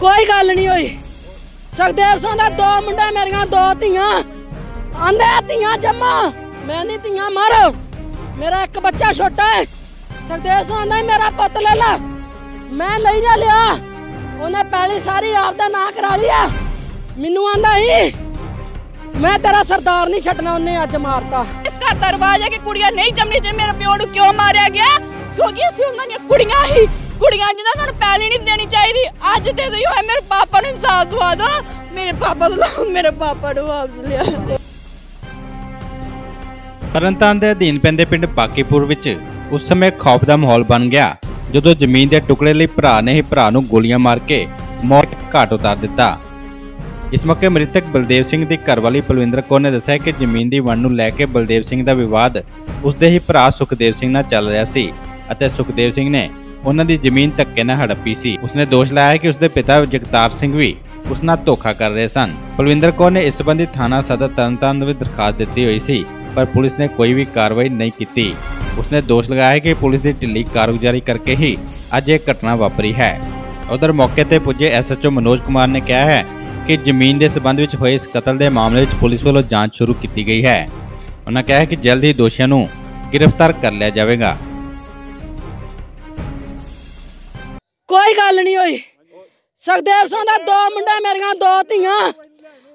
ਕੋਈ ਗੱਲ ਨਹੀਂ ਹੋਈ ਸੁਖਦੇਵ ਸਿੰਘ ਦਾ ਦੋ ਮੁੰਡੇ ਮੇਰੀਆਂ ਦੋ ਧੀਆਂ। ਆਂਦੇ ਧੀਆਂ ਜੰਮਾ। ਮੈਂ ਨਹੀਂ ਧੀਆਂ, ਮਾਰੋ। ਮੇਰਾ ਇੱਕ ਬੱਚਾ ਛੋਟਾ। ਹੈ ਸੁਖਦੇਵ ਸਿੰਘ ਆਂਦਾ, ਮੇਰਾ ਪੁੱਤ ਲੈ ਲਾ। ਮੈਂ ਲਈ ਨਾ ਲਿਆ। ਉਹਨੇ ਪਹਿਲੀ ਸਾਰੀ ਆਪ ਦਾ ਨਾਂ ਕਰਾ ਲਿਆ ਮੈਨੂੰ ਆਂਦਾ ਹੀ ਮੈਂ ਤੇਰਾ ਸਰਦਾਰ ਨਹੀਂ ਛੱਡਣਾ, ਉਹਨੇ ਅੱਜ ਮਾਰਤਾ। ਇਸ ਦਾ ਰਿਵਾਜ ਕਿ ਕੁੜੀਆਂ ਨਹੀਂ ਜੰਮਣੀ ਜੇ ਮੇਰੇ ਪਿਓ ਨੂੰ ਕਿਉਂ ਮਾਰਿਆ ਗਿਆ? ਕਿਉਂਕਿ ਅਸੀਂ ਉਹਨਾਂ ਦੀਆਂ ਕੁੜੀਆਂ ਹੀ। ਕੁੜੀਆਂ ਜਿਹਨਾਂ ਨੂੰ ਪੈਲੀ ਨਹੀਂ ਦੇਣੀ ਚਾਹੀਦੀ। ਅੱਜ ਦੇ ਦਿਓ ਹੋਏ ਮੇਰੇ ਪਾਪਾ ਨੂੰ ਇਨਸਾਫ ਦਵਾ ਦੋ। ਮੇਰੇ ਪਾਪਾ ਨੂੰ ਮੇਰੇ ਪਾਪਾ ਨੂੰ ਵਾਪਸ ਲਿਆ ਤਰਨਤਾਰਨ ਦੇ ਅਧੀਨ ਪੈਂਦੇ ਪਿੰਡ ਬਾਕੀਪੁਰ ਵਿੱਚ ਉਸ ਸਮੇਂ ਖੌਫ ਦਾ ਮਾਹੌਲ ਬਣ ਗਿਆ, ਜਦੋਂ ਜ਼ਮੀਨ ਦੇ ਟੁਕੜੇ ਲਈ ਭਰਾ ਨੇ ਹੀ ਭਰਾ ਨੂੰ ਗੋਲੀਆਂ ਮਾਰ ਕੇ ਮੌਤ ਘਾਟ ਉਤਾਰ ਦਿੱਤਾ। ਇਸ ਮੌਕੇ ਮ੍ਰਿਤਕ ਬਲਦੇਵ ਸਿੰਘ ਦੀ ਘਰਵਾਲੀ ਪਲਵਿੰਦਰ ਕੌਰ ਨੇ ਦੱਸਿਆ ਕਿ ਜ਼ਮੀਨ ਦੀ ਵੰਡ ਨੂੰ ਲੈ ਕੇ ਬਲਦੇਵ ਸਿੰਘ ਦਾ ਵਿਵਾਦ ਉਸਦੇ ਹੀ ਭਰਾ ਸੁਖਦੇਵ ਸਿੰਘ ਨਾਲ ਚੱਲ ਰਿਹਾ ਸੀ ਅਤੇ ਸੁਖਦੇਵ ਸਿੰਘ ਨੇ ਉਹਨਾਂ ਦੀ ਜ਼ਮੀਨ ਧੱਕੇ ਨਾਲ ਹੜੱਪੀ ਸੀ। ਉਸਨੇ ਦੋਸ਼ ਲਾਇਆ ਕਿ ਉਸਦੇ ਪਿਤਾ ਜਗਤਾਰ ਸਿੰਘ ਵੀ ਉਸ ਨਾਲ ਧੋਖਾ ਕਰ ਰਹੇ ਸਨ। ਬਲਵਿੰਦਰ ਕੌਰ ਨੇ ਇਸ ਸੰਬੰਧੀ ਥਾਣਾ ਸਦਰ ਤਰਨਤਾਰਨ ਨੂੰ ਵੀ ਦਰਖਾਸਤ ਦਿੱਤੀ ਹੋਈ ਸੀ, ਪਰ ਪੁਲਿਸ ਨੇ ਕੋਈ ਵੀ ਕਾਰਵਾਈ ਨਹੀਂ ਕੀਤੀ। ਉਸਨੇ ਦੋਸ਼ ਲਗਾਇਆ ਕਿ ਪੁਲਿਸ ਦੀ ਢਿੱਲੀ ਕਾਰਗੁਜ਼ਾਰੀ ਕਰਕੇ ਹੀ ਅੱਜ ਇਹ ਘਟਨਾ ਵਾਪਰੀ ਹੈ। ਉਧਰ ਮੌਕੇ ਤੇ ਪੁੱਜੇ ਐਸਐਚਓ ਮਨੋਜ ਕੁਮਾਰ ਨੇ ਕਿਹਾ ਹੈ ਕਿ ਜ਼ਮੀਨ ਦੇ ਸਬੰਧ ਵਿੱਚ ਹੋਏ ਇਸ ਕਤਲ ਦੇ ਮਾਮਲੇ ਵਿੱਚ ਪੁਲਿਸ ਵੱਲੋਂ ਜਾਂਚ ਸ਼ੁਰੂ ਕੀਤੀ ਗਈ ਹੈ। ਉਹਨਾਂ ਕਿਹਾ ਕਿ ਜਲਦ ਹੀ ਦੋਸ਼ੀਆਂ ਨੂੰ ਗ੍ਰਿਫਤਾਰ ਕਰ ਲਿਆ ਜਾਵੇਗਾ। ਕੋਈ ਗੱਲ ਨਹੀਂ ਹੋਈ ਸੁਖਦੇਵ ਸਿੰਘ ਦਾ ਦੋ ਮੁੰਡੇ ਮੇਰੀਆਂ ਦੋ ਧੀਆਂ।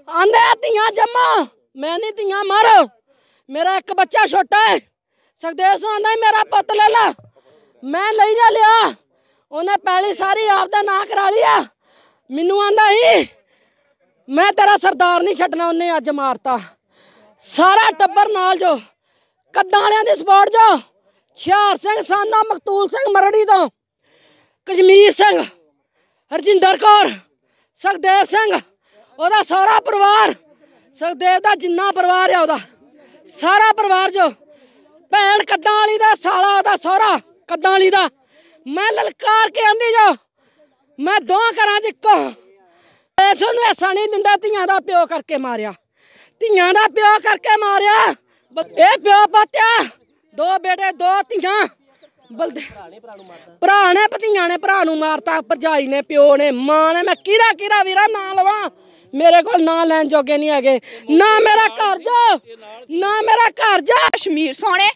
ਆਂਦੇ ਧੀਆਂ ਜੰਮਾ, ਮੈਂ ਨਹੀਂ ਧੀਆਂ ਮਾਰੋ। ਮੇਰਾ ਇੱਕ ਬੱਚਾ ਛੋਟਾ ਹੈ। ਸੁਖਦੇਵ ਸਿੰਘ ਆਂਦਾ, ਮੇਰਾ ਪੁੱਤ ਲੈ ਲਾ। ਮੈਂ ਲਈ ਜਾ ਲਿਆ। ਉਹਨੇ ਪਹਿਲੀ ਸਾਰੀ ਆਪ ਦਾ ਨਾਂ ਕਰਾ ਲਿਆ ਮੈਨੂੰ ਆਂਦਾ ਹੀ ਮੈਂ ਤੇਰਾ ਸਰਦਾਰ ਨਹੀਂ ਛੱਡਣਾ, ਉਹਨੇ ਅੱਜ ਮਾਰਤਾ। ਸਾਰਾ ਟੱਬਰ ਨਾਲ ਜੋ। ਕੱਦਾਂ ਵਾਲਿਆਂ ਦੀ ਸਪੋਰਟ ਜੋ। ਹੁਸ਼ਿਆਰ ਸਿੰਘ, ਸਾਨਾ ਮਕਤੂਲ ਸਿੰਘ ਮਰੜੀ ਤੋਂ। ਕਸ਼ਮੀਰ ਸਿੰਘ, ਹਰਜਿੰਦਰ ਕੌਰ, ਸੁਖਦੇਵ ਸਿੰਘ, ਉਹਦਾ ਸਾਰਾ ਪਰਿਵਾਰ, ਸੁਖਦੇਵ ਦਾ ਜਿੰਨਾ ਪਰਿਵਾਰ ਆ ਉਹਦਾ, ਸਾਰਾ ਪਰਿਵਾਰ ਜੋ ਭੈਣ ਕੱਦਾਂ ਵਾਲੀ ਦਾ, ਸਾਲਾ ਉਹਦਾ ਸਹੁਰਾ ਕੱਦਾਂ ਵਾਲੀ ਦਾ, ਮੈਂ ਲਲਕਾਰ ਕੇ ਆਂਦੀ ਜੋ, ਮੈਂ ਦੋ ਘਰਾਂ 'ਚ ਇੱਕੋ ਇਸ ਨੂੰ ਐਸਾ ਨਹੀਂ ਦਿੰਦਾ, ਧੀਆਂ ਦਾ ਪਿਓ ਕਰਕੇ ਮਾਰਿਆ। ਧੀਆਂ ਦਾ ਪਿਓ ਕਰਕੇ ਮਾਰਿਆ, ਇਹ ਪਿਓ ਪਾਤਿਆ ਦੋ ਬੇਟੇ, ਦੋ ਧੀਆਂ। ਬਲਦੇ ਭਰਾ ਨੇ, ਭਤੀਆਂ ਨੇ, ਭਰਾ ਨੂੰ ਮਾਰਤਾ, ਭਰਜਾਈ ਨੇ, ਪਿਓ ਨੇ, ਮਾਂ ਨੇ। ਮੈਂ ਕਿਹੜਾ ਕਿਹੜਾ ਵੀਰਾ ਨਾਂ ਲਵਾਂ? ਮੇਰੇ ਕੋਲ ਨਾਂ ਲੈਣ ਜੋਗੇ ਨਹੀਂ ਹੈਗੇ। ਨਾ ਮੇਰਾ ਘਰ ਜਾ। ਨਾ ਮੇਰਾ ਘਰ ਜਾ। ਕਸ਼ਮੀਰ, ਸੋਹਣੇ।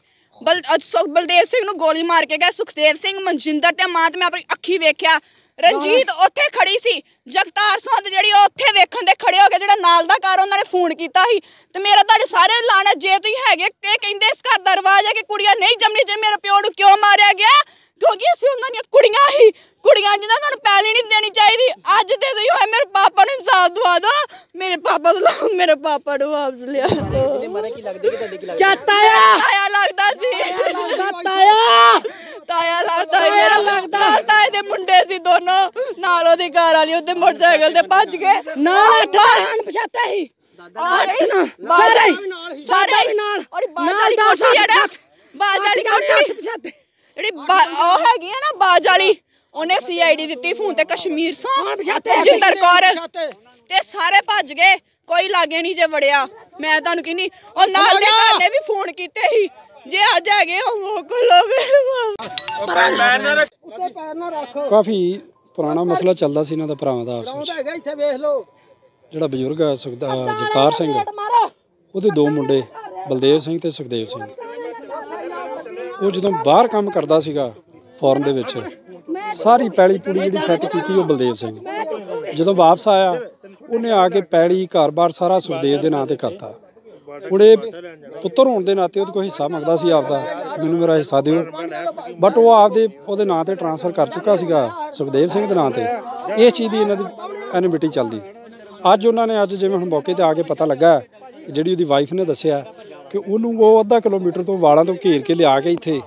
ਬਲ ਸੁਖ ਬਲਦੇਵ ਸਿੰਘ ਨੂੰ ਗੋਲੀ ਮਾਰ ਕੇ ਗਏ ਸੁਖਦੇਵ ਸਿੰਘ, ਮਨਜਿੰਦਰ ਤੇ ਮਾਂ ਤੇ ਮੈਂ ਆਪਣੀ ਅੱਖੀ ਵੇਖਿਆ। ਰਣਜੀਤ ਉੱਥੇ ਖੜੀ ਸੀ। ਜਗਤਾਰ ਸੰਧ ਜਿਹੜੀ ਉਹ ਉੱਥੇ ਵੇਖਣ ਦੇ ਖੜੇ ਹੋ ਗਏ ਜਿਹੜਾ ਨਾਲ ਦਾ ਘਰ ਉਹਨਾਂ ਨੇ ਫੋਨ ਕੀਤਾ ਸੀ। ਤੇ ਮੇਰਾ ਤੁਹਾਡੇ ਸਾਰੇ ਲਾਣਾ ਜੇ ਤੁਸੀਂ ਹੈਗੇ ਇਹ ਕਹਿੰਦੇ ਇਸ ਘਰ ਦਾ ਰਿਵਾਜ ਹੈ ਕਿ ਕੁੜੀਆਂ ਨਹੀਂ ਜੰਮਣੀ ਜੇ ਮੇਰੇ ਪਿਓ ਨੂੰ ਕਿਉਂ ਮਾਰਿਆ ਗਿਆ? ਕਿਉਂਕਿ ਅਸੀਂ ਉਹਨਾਂ ਦੀਆਂ ਕੁੜੀਆਂ ਹੀ ਕੁੜੀਆਂ ਜਿਹਨਾਂ ਨੂੰ ਪੈਲੀ ਨਹੀਂ ਦੇਣੀ ਚਾਹੀਦੀ। ਅੱਜ ਦੇ ਦਿਓ ਹੋਏ ਮੇਰੇ ਪਾਪਾ ਨੂੰ ਇਨਸਾਫ ਦਵਾ ਦੋ ਮੇਰੇ ਪਾਪਾ ਨੂੰ ਮੇਰੇ ਪਾਪਾ ਨੂੰ ਵਾਪਸ ਲਿਆ ਚਾਤਾਇਆ ਤਾਇਆ ਲੱਗਦਾ ਸੀ। ਲੱਗਦਾ ਤਾਇਆ ਤਾਇਆ ਲੱਗਦਾ ਸੀ ਤਾਇਆ ਮੇਰਾ ਲੱਗਦਾ। ਨਾਲ ਤਾਏ ਦੇ ਮੁੰਡੇ ਸੀ ਦੋਨੋਂ ਨਾਲ ਉਹਦੀ ਘਰ ਵਾਲੀ ਉਹਦੇ ਮੋਟਰਸਾਈਕਲ ਤੇ ਭੱਜ ਗਏ। ਨਾਲ ਅੱਠ ਹਣ ਪਛਾਤਾ ਹੀ। ਅੱਠ ਨਾ ਸਾਰੇ। ਸਾਰੇ ਨਾਲ। ਨਾਲ ਵਾਲੀ ਦਾ ਨਾ ਬਾਜ ਵਾਲੀ ਕੋਠੀ। ਪਛਾਤੇ। ਜਿਹੜੀ ਉਹ ਹੈਗੀ ਆ ਨਾ ਬਾਜ ਵਾਲੀ। ਉਹਨੇ ਸੀਆਈਡੀ ਦਿੱਤੀ ਫੋਨ ਤੇ ਕਸ਼ਮੀਰ ਸੋਂ। ਕੌਣ ਪਛਾਤੇ? ਜਿੰਦਰ ਕੌਰ। ਤੇ ਸਾਰੇ ਭੱਜ ਗਏ। ਕੋਈ ਲਾਗੇ ਨਹੀਂ ਜੇ ਵੜਿਆ। ਮੈਂ ਤੁਹਾਨੂੰ ਕਹਿੰਦੀ ਉਹ ਨਾਲ ਦੇ ਘਰ ਨੇ ਵੀ ਫੋਨ ਕੀਤੇ ਸੀ। ਜੇ ਅੱਜ ਹੈਗੇ ਉਹ ਕਾਫੀ ਪੁਰਾਣਾ ਮਸਲਾ ਚੱਲਦਾ ਸੀ ਇਹਨਾਂ ਦਾ ਭਰਾਵਾਂ ਦਾ ਆਪਸ ਵਿੱਚ। ਹੈਗਾ ਇੱਥੇ ਵੇਖ ਲਓ। ਜਿਹੜਾ ਬਜ਼ੁਰਗ ਹੈ ਸੁਖਦਾ ਜਗਤਾਰ ਸਿੰਘ। ਉਹਦੇ ਦੋ ਮੁੰਡੇ ਬਲਦੇਵ ਸਿੰਘ ਤੇ ਸੁਖਦੇਵ ਸਿੰਘ। ਉਹ ਜਦੋਂ ਬਾਹਰ ਕੰਮ ਕਰਦਾ ਸੀਗਾ ਫੋਰਨ ਦੇ ਵਿੱਚ ਸਾਰੀ ਪੈਲੀ ਪੂੜੀ ਜਿਹੜੀ ਸੈੱਟ ਕੀਤੀ ਉਹ ਬਲਦੇਵ ਸਿੰਘ। ਜਦੋਂ ਵਾਪਸ ਆਇਆ ਉਹਨੇ ਆ ਕੇ ਪੈਲੀ ਘਰ-ਬਾਰ ਸਾਰਾ ਸੁਖਦੇਵ ਦੇ ਨਾਂ ਤੇ ਕਰਤਾ। ਹੁਣ ਇਹ ਪੁੱਤਰ ਹੋਣ ਦੇ ਨਾਤੇ ਉਹਦੇ ਕੋਲ ਹਿੱਸਾ ਮੰਗਦਾ ਸੀ ਆਪਦਾ। ਮੈਨੂੰ ਮੇਰਾ ਹਿੱਸਾ ਦਿਓ। ਬਟ ਉਹ ਆਪਦੇ, ਉਹਦੇ ਨਾਂ ਤੇ ਟ੍ਰਾਂਸਫਰ ਕਰ ਚੁੱਕਾ ਸੀਗਾ ਸੁਖਦੇਵ ਸਿੰਘ ਦੇ ਨਾਂ ਤੇ। ਇਸ ਚੀਜ਼ ਦੀ ਇਹਨਾਂ ਦੀ ਐਨਿਮਿਟੀ ਚੱਲਦੀ। ਸੀ ਅੱਜ ਉਹਨਾਂ ਨੇ, ਅੱਜ ਜਿਵੇਂ ਹੁਣ ਮੌਕੇ ਤੇ ਆ ਕੇ ਪਤਾ ਲੱਗਾ, ਜਿਹੜੀ ਉਹਦੀ ਵਾਈਫ ਨੇ ਦੱਸਿਆ ਕਿ ਉਹਨੂੰ ਉਹ ਅੱਧਾ ਕਿਲੋਮੀਟਰ ਤੋਂ ਵਾਲਾਂ ਤੋਂ ਘੇਰ ਕੇ ਲਿਆ ਕੇ ਇੱਥੇ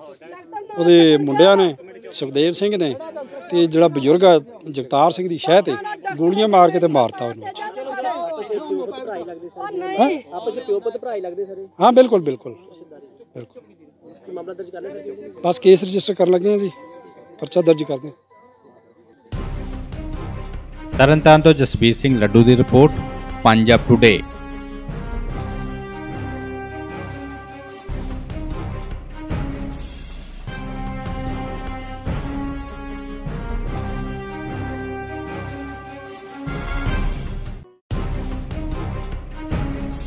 ਉਹਦੇ ਮੁੰਡਿਆਂ ਨੇ, ਸੁਖਦੇਵ ਸਿੰਘ ਨੇ ਤੇ ਜਿਹੜਾ ਬਜ਼ੁਰਗ ਆ ਜਗਤਾਰ ਸਿੰਘ ਦੀ ਸ਼ਹਿ ਤੇ ਗੋਲੀਆਂ ਮਾਰ ਕੇ ਤੇ ਮਾਰਤਾ ਉਹਨੂੰ। ਹਾਂ ਆਪਸ ਵਿੱਚ ਪਿਓ ਪੁੱਤ ਭਰਾ ਹੀ ਲੱਗਦੇ ਸਾਰੇ? ਹਾਂ ਬਿਲਕੁਲ ਬਿਲਕੁਲ। ਬਿਲਕੁਲ ਕੀ ਮਾਮਲਾ ਦਰਜ ਕਰ ਲਿਆ ਸਰ ਜੀ ਬਸ ਕੇਸ ਰਜਿਸਟਰ ਕਰਨ ਲੱਗੇ ਆ ਜੀ। ਪਰਚਾ ਦਰਜ ਕਰਦੇ ਤਰਨਤਾਰਨ ਤੋਂ ਜਸਬੀਰ ਸਿੰਘ ਲੱਡੂ ਦੀ ਰਿਪੋਰਟ ਪੰਜਾਬ ਟੁਡੇ